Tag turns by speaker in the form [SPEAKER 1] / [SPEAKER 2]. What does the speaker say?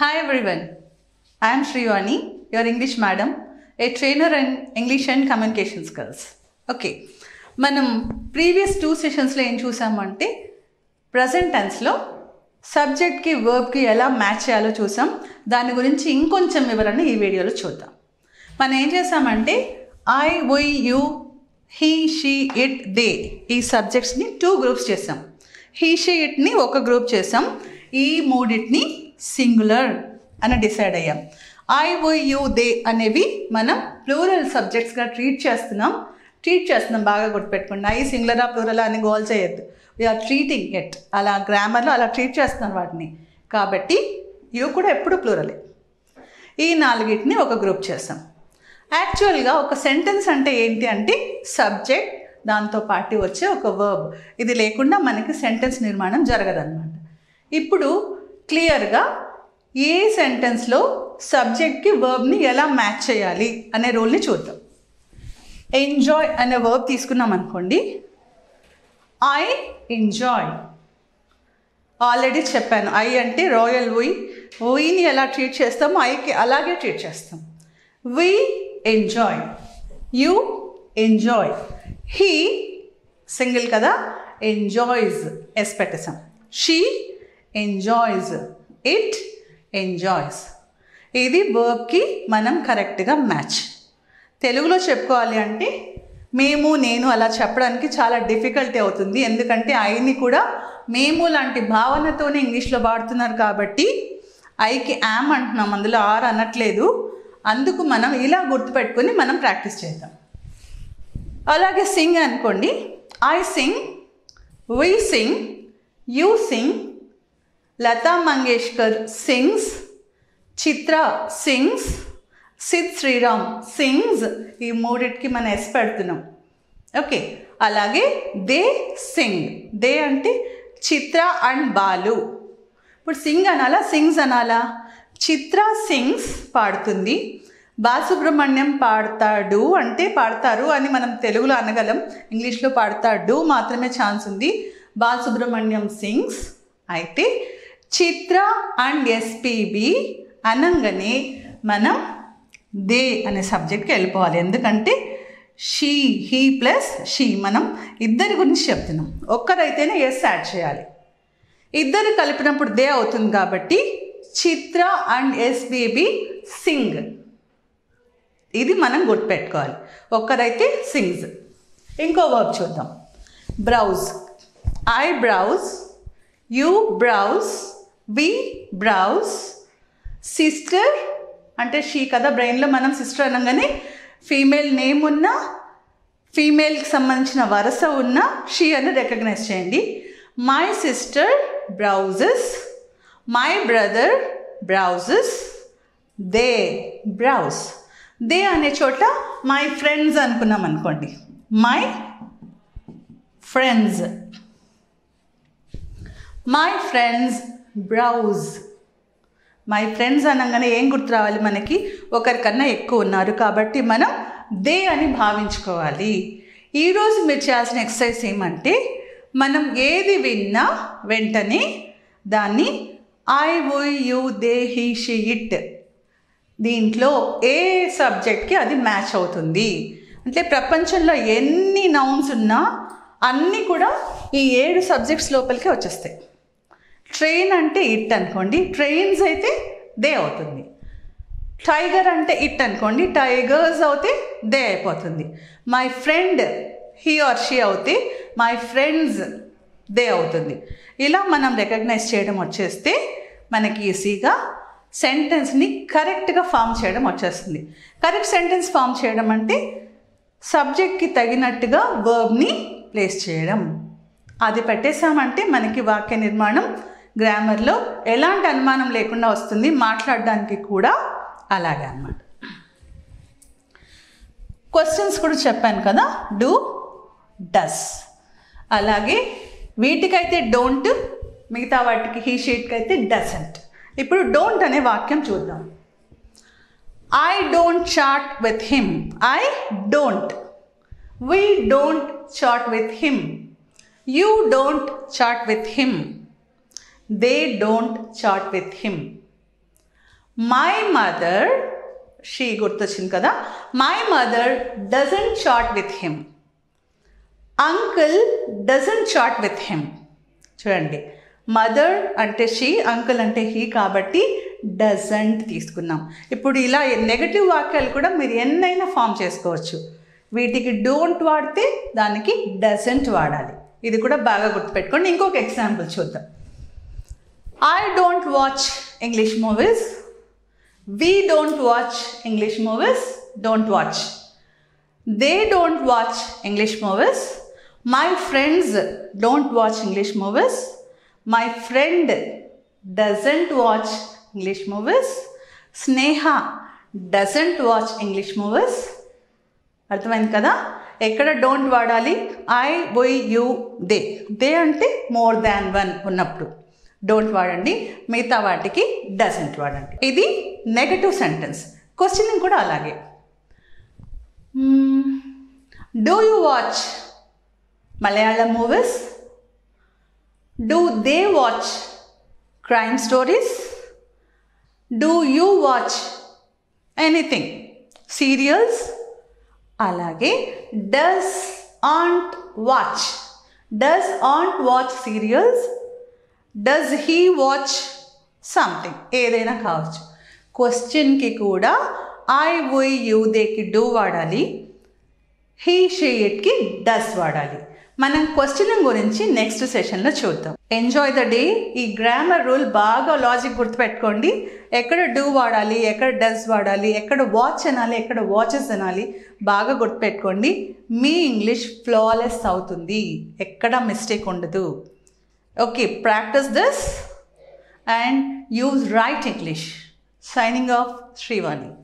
[SPEAKER 1] Hi everyone. I am Shrivani, your English madam, a trainer in English and Communication Skills. Okay మనం previous two సెషన్స్లో ఏం చూసామంటే present టెన్స్లో సబ్జెక్ట్కి వర్బ్కి ఎలా match చేయాలో చూసాం. దాని గురించి ఇంకొంచెం వివరణ ఈ వీడియోలో చూద్దాం. మనం ఏం చేసామంటే I we you he she it they ఈ సబ్జెక్ట్స్ని టూ గ్రూప్స్ చేసాం. హీ షీ ఇట్ని ఒక గ్రూప్ చేసాం. ఈ మూడిట్ని సింగులర్ అని డిసైడ్ అయ్యాం. ఐ ఓ యు దే అనేవి మనం ప్లూరల్ సబ్జెక్ట్స్గా ట్రీట్ చేస్తున్నాం. ట్రీట్ చేస్తున్నాం బాగా గుర్తుపెట్టుకోండి. ఐ సింగులరా ప్లూరలా అని గోల్ చేయొద్దు. వీఆర్ ట్రీటింగ్ ఇట్ అలా గ్రామర్లో అలా ట్రీట్ చేస్తున్నాం వాటిని. కాబట్టి యూ కూడా ఎప్పుడు ప్లూరలే ఈ నాలుగిటిని ఒక గ్రూప్ చేసాం. యాక్చువల్గా ఒక సెంటెన్స్ అంటే ఏంటి అంటే సబ్జెక్ట్ దాంతో పాటు వచ్చే ఒక వర్బ్ ఇది లేకుండా మనకి సెంటెన్స్ నిర్మాణం జరగదన్నమాట. ఇప్పుడు క్లియర్గా ఏ సెంటెన్స్లో సబ్జెక్ట్కి వర్బ్ని ఎలా మ్యాచ్ చేయాలి అనే రోల్ని చూద్దాం. ఎంజాయ్ అనే వర్బ్ తీసుకున్నాం అనుకోండి. ఐ ఎంజాయ్ ఆల్రెడీ చెప్పాను. ఐ అంటే రాయల్ ఉయ్ ఉయ్ని ఎలా ట్రీట్ చేస్తామో ఐకి అలాగే ట్రీట్ చేస్తాం. We enjoy you enjoy he single కదా ఎంజాయ్స్ ఎస్ పెట్టేసాం షీ ఎంజాయ్స్ ఇట్ ఎంజాయ్స్ ఇది వర్బ్కి మనం కరెక్ట్గా మ్యాచ్ తెలుగులో చెప్పుకోవాలి అంటే మేము నేను అలా చెప్పడానికి చాలా డిఫికల్టీ అవుతుంది. ఎందుకంటే ఐని కూడా మేము లాంటి భావనతోనే ఇంగ్లీష్లో వాడుతున్నారు కాబట్టి ఐకి యామ్ అంటున్నాం అందులో ఆర్ అనట్లేదు. అందుకు మనం ఇలా గుర్తుపెట్టుకొని మనం ప్రాక్టీస్ చేద్దాం. అలాగే సింగ్ అనుకోండి. I sing we sing you sing Lata Mangeshkar sings Chitra sings Sid Sriram sings ఈ మూడిటికి మనం ఎస్ పెడుతున్నాం. ఓకే అలాగే దే సింగ్. దే అంటే చిత్ర అండ్ బాలు. ఇప్పుడు సింగ్ అనాలా సింగ్స్ అనాలా? చిత్ర సింగ్స్ పాడుతుంది. బాలసుబ్రహ్మణ్యం పాడతాడు అంటే పాడతారు అని మనం తెలుగులో అనగలం. ఇంగ్లీష్లో పాడతాడు మాత్రమే ఛాన్స్ ఉంది. బాలసుబ్రహ్మణ్యం సింగ్స్ అయితే చిత్ర అండ్ ఎస్పీబి అనంగానే మనం దే అనే సబ్జెక్ట్కి వెళ్ళిపోవాలి. ఎందుకంటే షీ హీ ప్లస్ షీ మనం ఇద్దరి గురించి చెప్తున్నాం. ఒక్కరైతేనే ఎస్ యాడ్ చేయాలి. ఇద్దరు కలిపినప్పుడు దే అవుతుంది కాబట్టి చిత్ర అండ్ ఎస్బీబి సింగ్. ఇది మనం గుర్తుపెట్టుకోవాలి. ఒక్కరైతే సింగ్స్. ఇంకో వర్క్ చూద్దాం. Browse. I browse you browse we browse sister అంటే షీ కదా బ్రెయిన్లో మనం సిస్టర్ అనగానే ఫీమేల్ నేమ్ ఉన్న ఫీమేల్కి సంబంధించిన వరస ఉన్న షీ అని రికగ్నైజ్ చేయండి. My sister browses my brother browses they browse they అనే చోట మై ఫ్రెండ్స్ అనుకున్నాం అనుకోండి. My friends my friends browse my friends అనగానే ఏం గుర్తు రావాలి మనకి? ఒకరికన్నా ఎక్కువ ఉన్నారు కాబట్టి మనం దే అని భావించుకోవాలి. ఈరోజు మీరు చేయాల్సిన ఎక్సర్సైజ్ ఏమంటే మనం ఏది విన్నా వెంటనే దాన్ని I we you they he she it దీంట్లో ఏ సబ్జెక్ట్కి అది మ్యాచ్ అవుతుంది. అంటే ప్రపంచంలో ఎన్ని నౌన్స్ ఉన్నా అన్నీ కూడా ఈ ఏడు సబ్జెక్ట్స్ లోపలికి వచ్చేస్తాయి. ట్రైన్ అంటే ఇట్ అనుకోండి. ట్రైన్స్ అయితే దే అవుతుంది. టైగర్ అంటే ఇట్ అనుకోండి. టైగర్స్ అవుతే దే అయిపోతుంది. My friend he or she అవుతే మై ఫ్రెండ్స్ దే అవుతుంది. ఇలా మనం రికగ్నైజ్ చేయడం వచ్చేస్తే మనకి ఈజీగా సెంటెన్స్ని కరెక్ట్గా ఫామ్ చేయడం వచ్చేస్తుంది. కరెక్ట్ సెంటెన్స్ ఫామ్ చేయడం అంటే సబ్జెక్ట్కి తగినట్టుగా వర్బ్ని ప్లేస్ చేయడం. అది పెట్టేశామంటే మనకి వాక్య నిర్మాణం గ్రామర్లో ఎలాంటి అనుమానం లేకుండా వస్తుంది మాట్లాడడానికి కూడా అలాగే అన్నమాట. క్వశ్చన్స్ కూడా చెప్పాను కదా డూ డస్ అలాగే వీటికైతే డోంట్ మిగతా వాటికి హీ షీట్కి అయితే డజంట్ ఇప్పుడు డోంట్ అనే వాక్యం చూద్దాం. I don't chat with him I don't we don't chat with him you don't chat with him they don't chat with him my mother she గుర్తొచ్చింది కదా? My mother doesn't chat with him uncle doesn't chat with him చూడండి. Mother అంటే she uncle అంటే he కాబట్టి doesn't తీసుకున్నాం. ఇప్పుడు ఇలా negative వాక్యాలు కూడా మీరు ఎన్నైనా ఫామ్ చేసుకోవచ్చు. వీటికి డోంట్ వాడితే దానికి డజంట్ వాడాలి. ఇది కూడా బాగా గుర్తుపెట్టుకోండి. ఇంకొక ఎగ్జాంపుల్ చూద్దాం. I don't watch English movies we don't watch English movies don't watch they don't watch English movies my friends don't watch English movies my friend doesn't watch English movies Sneha doesn't watch English movies అర్థమైంది కదా? ఎక్కడ don't వాడాలి? I we you they they అంటే more than one ఉన్నప్పుడు. Don't వాడండి. మిగతా వాటికి doesn't వాడండి. ఇది నెగటివ్ సెంటెన్స్ క్వశ్చనింగ్ కూడా అలాగే. Do you watch Malayalam movies do they watch crime stories do you watch anything serials అలాగే does aunt watch does aunt watch serials does he watch something ఏదైనా కావచ్చు. క్వశ్చన్కి కూడా ఐ వై యూ దేకి do వాడాలి. He షీట్కి does వాడాలి. మనం క్వశ్చన్ గురించి నెక్స్ట్ సెషన్లో చూద్దాం. ఎంజాయ్ ద డే ఈ గ్రామర్ రూల్ బాగా లాజిక్ గుర్తుపెట్టుకోండి. ఎక్కడ డూ వాడాలి ఎక్కడ డస్ వాడాలి ఎక్కడ వాచ్ అనాలి ఎక్కడ వాచెస్ అనాలి బాగా గుర్తుపెట్టుకోండి. మీ ఇంగ్లీష్ ఫ్లాలెస్ అవుతుంది. ఎక్కడ మిస్టేక్ ఉండదు. Okay, practice this and use right English. Signing off, Srivani.